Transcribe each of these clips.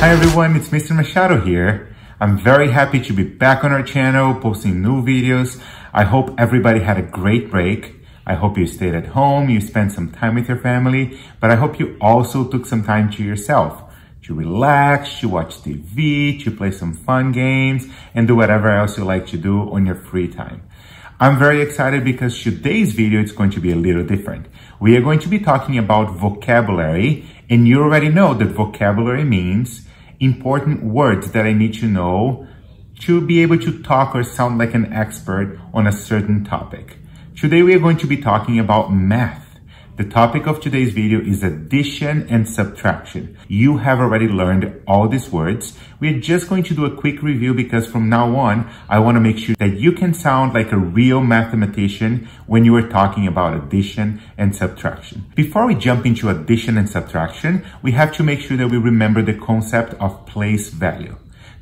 Hi everyone, it's Mr. Machado here. I'm very happy to be back on our channel, posting new videos. I hope everybody had a great break. I hope you stayed at home, you spent some time with your family, but I hope you also took some time to yourself to relax, to watch TV, to play some fun games, and do whatever else you like to do on your free time. I'm very excited because today's video is going to be a little different. We are going to be talking about vocabulary, and you already know that vocabulary means important words that I need to know to be able to talk or sound like an expert on a certain topic. Today we are going to be talking about math. The topic of today's video is addition and subtraction. You have already learned all these words. We're just going to do a quick review because from now on, I want to make sure that you can sound like a real mathematician when you are talking about addition and subtraction. Before we jump into addition and subtraction, we have to make sure that we remember the concept of place value.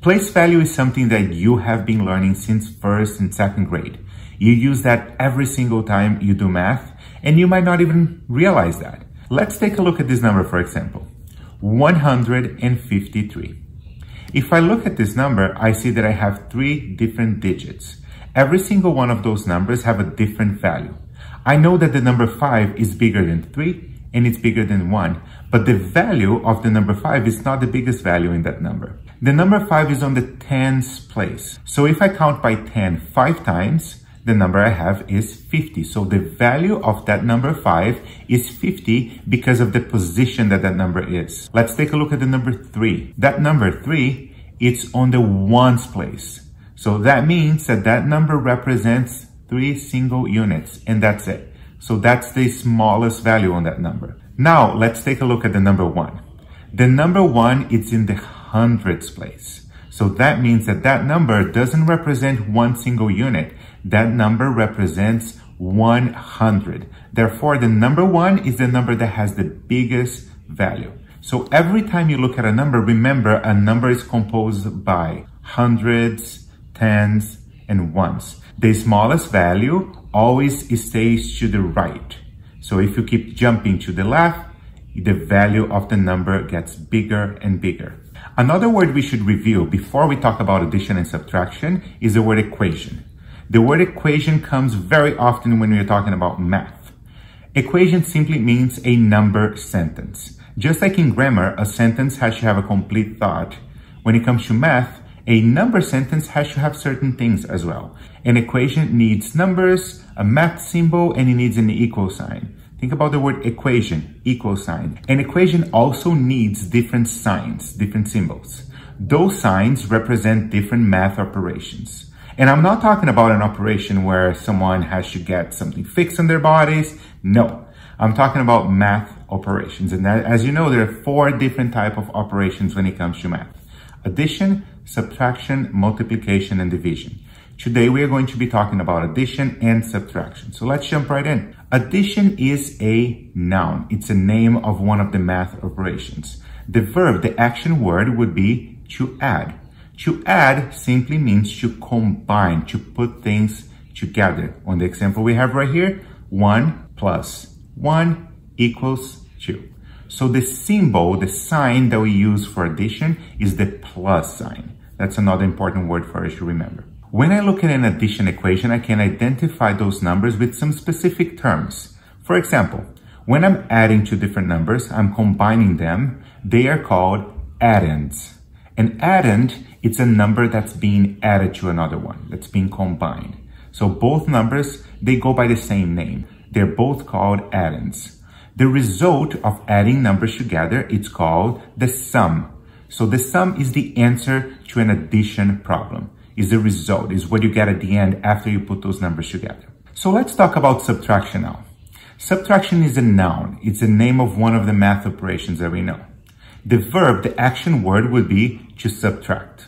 Place value is something that you have been learning since first and second grade. You use that every single time you do math and you might not even realize that. Let's take a look at this number, for example, 153. If I look at this number, I see that I have three different digits. Every single one of those numbers have a different value. I know that the number 5 is bigger than 3 and it's bigger than 1, but the value of the number 5 is not the biggest value in that number. The number 5 is on the tens place. So if I count by 10 5 times, the number I have is 50. So the value of that number 5 is 50 because of the position that that number is. Let's take a look at the number 3. That number 3, it's on the ones place. So that means that that number represents three single units and that's it. So that's the smallest value on that number. Now let's take a look at the number 1. The number 1 is in the hundreds place. So that means that that number doesn't represent one single unit. That number represents 100. Therefore, the number one is the number that has the biggest value. So every time you look at a number, remember a number is composed by hundreds, tens, and ones. The smallest value always stays to the right. So if you keep jumping to the left, the value of the number gets bigger and bigger. Another word we should review before we talk about addition and subtraction is the word equation. The word equation comes very often when we're talking about math. Equation simply means a number sentence. Just like in grammar, a sentence has to have a complete thought. When it comes to math, a number sentence has to have certain things as well. An equation needs numbers, a math symbol, and it needs an equal sign. Think about the word equation, equal sign. An equation also needs different signs, different symbols. Those signs represent different math operations. And I'm not talking about an operation where someone has to get something fixed in their bodies. No, I'm talking about math operations. And that, as you know, there are four different type of operations when it comes to math. Addition, subtraction, multiplication, and division. Today we are going to be talking about addition and subtraction. So let's jump right in. Addition is a noun. It's a name of one of the math operations. The verb, the action word would be to add. To add simply means to combine, to put things together. On the example we have right here, 1 plus 1 equals 2. So the symbol, the sign that we use for addition is the plus sign. That's another important word for us to remember. When I look at an addition equation, I can identify those numbers with some specific terms. For example, when I'm adding two different numbers, I'm combining them, they are called addends. An addend it's a number that's being added to another one, that's being combined. So both numbers, they go by the same name. They're both called addends. The result of adding numbers together, it's called the sum. So the sum is the answer to an addition problem, is the result, is what you get at the end after you put those numbers together. So let's talk about subtraction now. Subtraction is a noun. It's the name of one of the math operations that we know. The verb, the action word would be to subtract.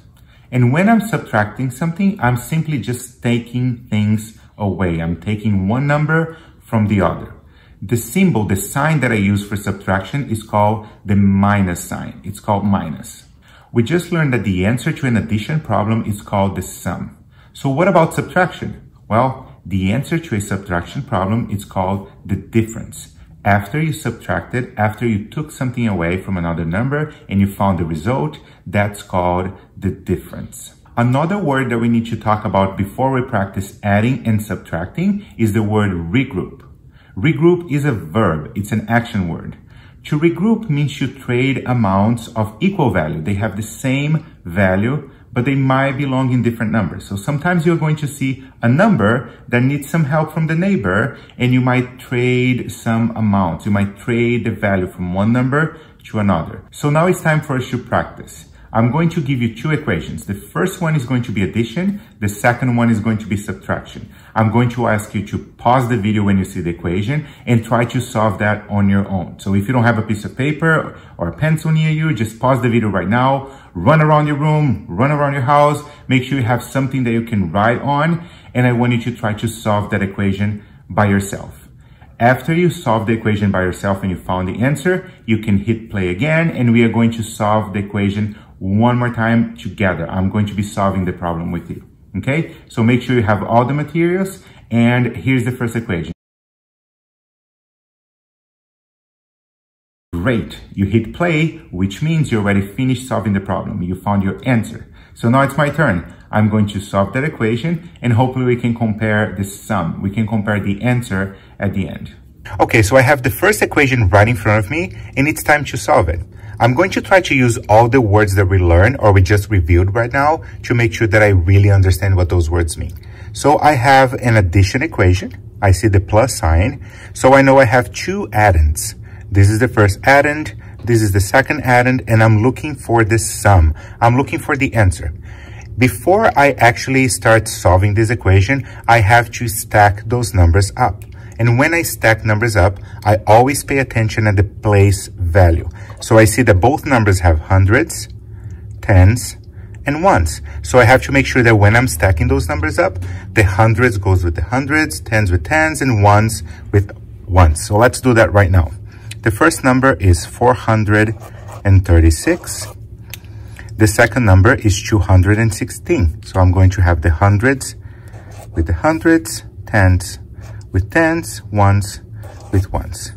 And when I'm subtracting something, I'm simply just taking things away. I'm taking one number from the other. The symbol, the sign that I use for subtraction is called the minus sign. It's called minus. We just learned that the answer to an addition problem is called the sum. So what about subtraction? Well, the answer to a subtraction problem is called the difference. After you subtracted, after you took something away from another number and you found the result, that's called the difference. Another word that we need to talk about before we practice adding and subtracting is the word regroup. Regroup is a verb, it's an action word. To regroup means you trade amounts of equal value. They have the same value, but they might belong in different numbers. So sometimes you're going to see a number that needs some help from the neighbor and you might trade some amounts. You might trade the value from one number to another. So now it's time for us to practice. I'm going to give you two equations. The first one is going to be addition. The second one is going to be subtraction. I'm going to ask you to pause the video when you see the equation and try to solve that on your own. So if you don't have a piece of paper or a pencil near you, just pause the video right now, run around your room, run around your house, make sure you have something that you can write on. And I want you to try to solve that equation by yourself. After you solve the equation by yourself and you found the answer, you can hit play again and we are going to solve the equation one more time together. I'm going to be solving the problem with you. Okay, so make sure you have all the materials and here's the first equation. Great, you hit play, which means you already finished solving the problem. You found your answer. So now it's my turn. I'm going to solve that equation and hopefully we can compare the sum. We can compare the answer at the end. Okay, so I have the first equation right in front of me and it's time to solve it. I'm going to try to use all the words that we learned or we just reviewed right now to make sure that I really understand what those words mean. So I have an addition equation. I see the plus sign. So I know I have two addends. This is the first addend. This is the second addend and I'm looking for the sum. I'm looking for the answer. Before I actually start solving this equation, I have to stack those numbers up. And when I stack numbers up, I always pay attention at the place value. So I see that both numbers have hundreds, tens, and ones. So I have to make sure that when I'm stacking those numbers up, the hundreds goes with the hundreds, tens with tens, and ones with ones. So let's do that right now. The first number is 436. The second number is 216. So I'm going to have the hundreds with the hundreds, tens with tens, ones with ones.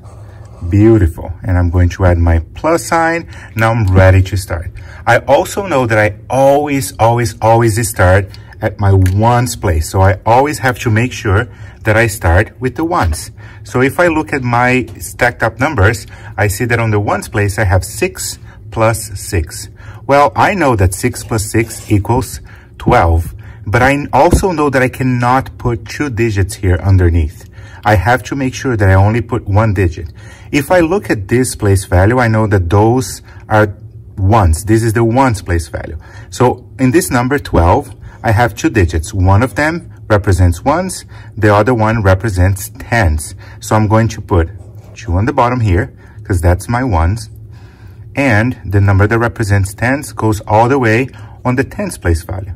Beautiful. And I'm going to add my plus sign. Now I'm ready to start. I also know that I always, always, always start at my ones place. So I always have to make sure that I start with the ones. So if I look at my stacked up numbers, I see that on the ones place, I have six plus six. Well, I know that 6 plus 6 equals 12, but I also know that I cannot put two digits here underneath. I have to make sure that I only put one digit. If I look at this place value, I know that those are ones. This is the ones place value. So in this number 12, I have two digits. One of them represents ones. The other one represents tens. So I'm going to put two on the bottom here because that's my ones and the number that represents tens goes all the way on the tens place value.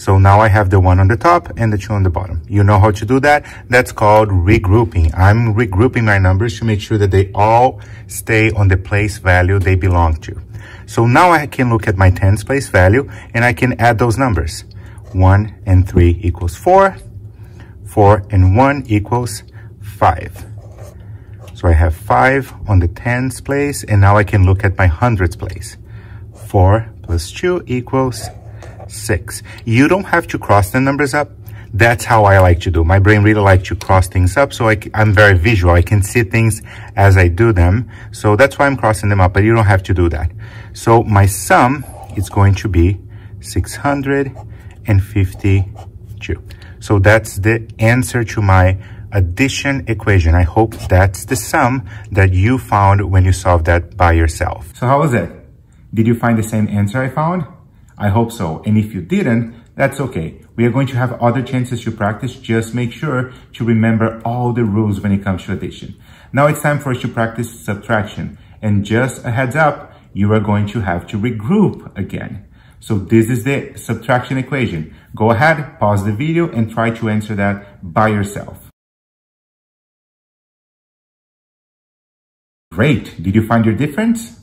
So now I have the one on the top and the two on the bottom. You know how to do that? That's called regrouping. I'm regrouping my numbers to make sure that they all stay on the place value they belong to. So now I can look at my tens place value and I can add those numbers. 1 and 3 equals 4. 4 and 1 equals 5. So I have five on the tens place, and now I can look at my hundreds place. Four plus two equals six. You don't have to cross the numbers up. That's how I like to do. My brain really likes to cross things up, so I, I'm very visual. I can see things as I do them. So that's why I'm crossing them up, but you don't have to do that. So my sum is going to be 652. So that's the answer to my addition equation. I hope that's the sum that you found when you solved that by yourself. So how was it? Did you find the same answer I found? I hope so. And if you didn't, that's okay. We are going to have other chances to practice. Just make sure to remember all the rules when it comes to addition. Now it's time for us to practice subtraction. And just a heads up, you are going to have to regroup again. So this is the subtraction equation. Go ahead, pause the video and try to answer that by yourself. Great, did you find your difference?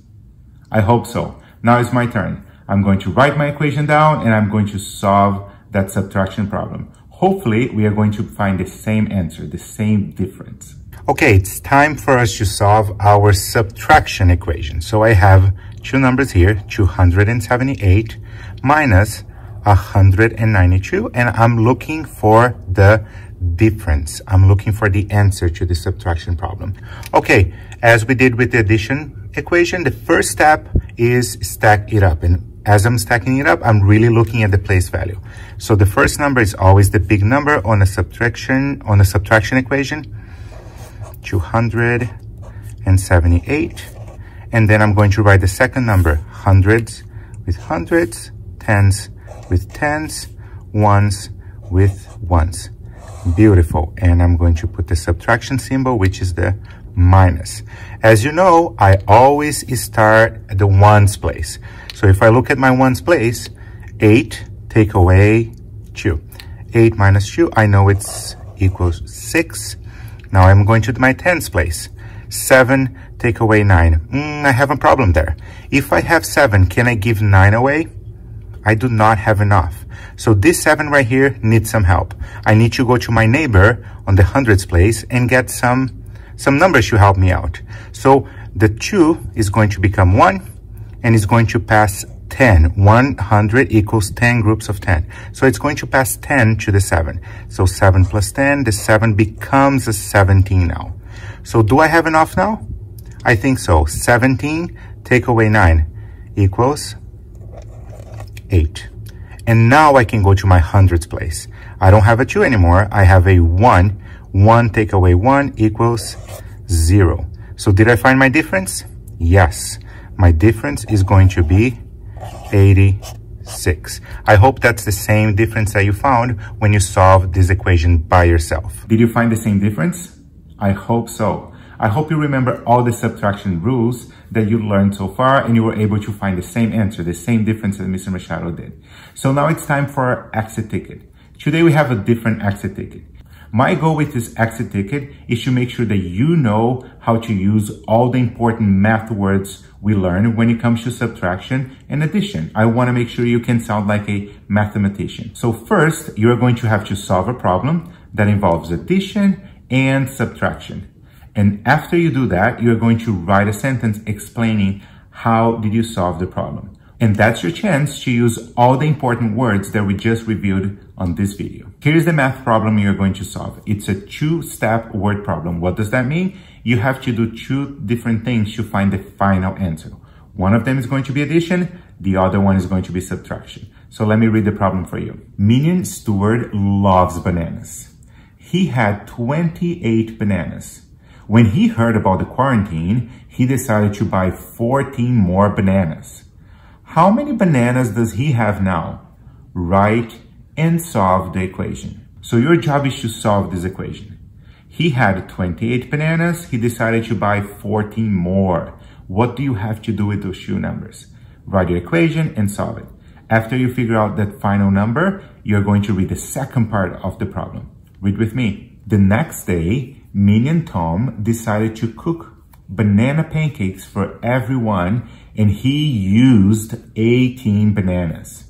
I hope so. Now it's my turn. I'm going to write my equation down and I'm going to solve that subtraction problem. Hopefully, we are going to find the same answer, the same difference. Okay, it's time for us to solve our subtraction equation. So I have two numbers here, 278 minus 192, and I'm looking for the difference. I'm looking for the answer to the subtraction problem. Okay, as we did with the addition equation, the first step is stack it up. And as I'm stacking it up, I'm really looking at the place value. So the first number is always the big number on a subtraction, on a subtraction equation, 278. And then I'm going to write the second number, hundreds with hundreds, tens with tens, ones with ones. Beautiful. And I'm going to put the subtraction symbol, which is the minus. As you know, I always start at the ones place. So if I look at my ones place, 8 take away 2. 8 minus 2, I know it's equals 6. Now I'm going to my tens place. 7 take away 9. Mm, I have a problem there. If I have 7, can I give 9 away? I do not have enough. So this 7 right here needs some help. I need to go to my neighbor on the hundreds place and get some, some numbers to help me out. So the 2 is going to become 1 and it's going to pass 10. 100 equals 10 groups of 10. So it's going to pass 10 to the 7. So 7 plus 10, the 7 becomes a 17 now. So do I have enough now? I think so. 17 take away 9 equals 8. And now I can go to my hundreds place. I don't have a 2 anymore. I have a 1. 1 take away 1 equals 0. So did I find my difference? Yes. My difference is going to be 86. I hope that's the same difference that you found when you solved this equation by yourself. Did you find the same difference? I hope so. I hope you remember all the subtraction rules that you learned so far and you were able to find the same answer, the same difference that Mr. Machado did. So now it's time for our exit ticket. Today we have a different exit ticket. My goal with this exit ticket is to make sure that you know how to use all the important math words we learn when it comes to subtraction and addition. I want to make sure you can sound like a mathematician. So first, you're going to have to solve a problem that involves addition and subtraction. And after you do that, you're going to write a sentence explaining how did you solve the problem. And that's your chance to use all the important words that we just reviewed on this video. Here's the math problem you're going to solve. It's a two-step word problem. What does that mean? You have to do two different things to find the final answer. One of them is going to be addition. The other one is going to be subtraction. So let me read the problem for you. Minion Stuart loves bananas. He had 28 bananas. When he heard about the quarantine, he decided to buy 14 more bananas. How many bananas does he have now? Write and solve the equation. So your job is to solve this equation. He had 28 bananas. He decided to buy 14 more. What do you have to do with those two numbers? Write your equation and solve it. After you figure out that final number, you're going to read the second part of the problem. Read with me. The next day, Minion Tom decided to cook banana pancakes for everyone and he used 18 bananas.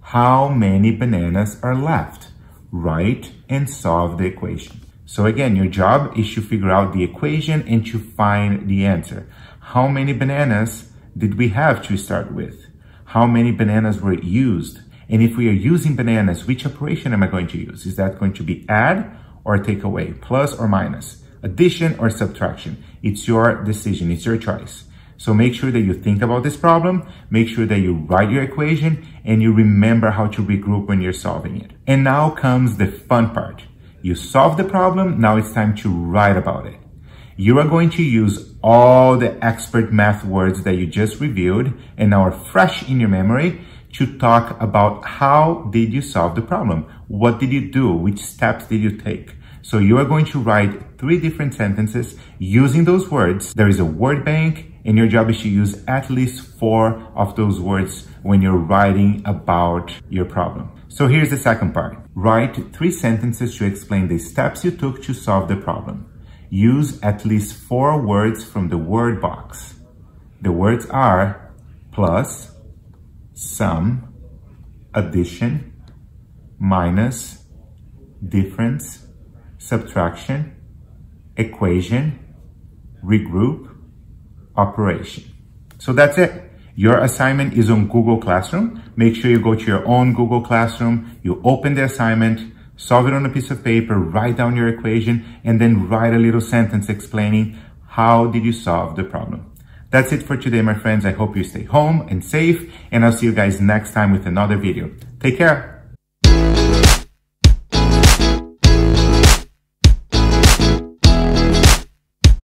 How many bananas are left? Write and solve the equation. So again, your job is to figure out the equation and to find the answer. How many bananas did we have to start with? How many bananas were used? And if we are using bananas, which operation am I going to use? Is that going to be add or take away, plus or minus, addition or subtraction. It's your decision, it's your choice. So make sure that you think about this problem, make sure that you write your equation, and you remember how to regroup when you're solving it. And now comes the fun part. You solve the problem, now it's time to write about it. You are going to use all the expert math words that you just reviewed and now are fresh in your memory to talk about how did you solve the problem? What did you do? Which steps did you take? So you are going to write three different sentences using those words. There is a word bank and your job is to use at least four of those words when you're writing about your problem. So here's the second part. Write three sentences to explain the steps you took to solve the problem. Use at least four words from the word box. The words are plus, sum, addition, minus, difference, subtraction, equation, regroup, operation. So that's it. Your assignment is on Google Classroom. Make sure you go to your own Google Classroom, you open the assignment, solve it on a piece of paper, write down your equation, and then write a little sentence explaining how did you solve the problem. That's it for today, my friends. I hope you stay home and safe, and I'll see you guys next time with another video. Take care.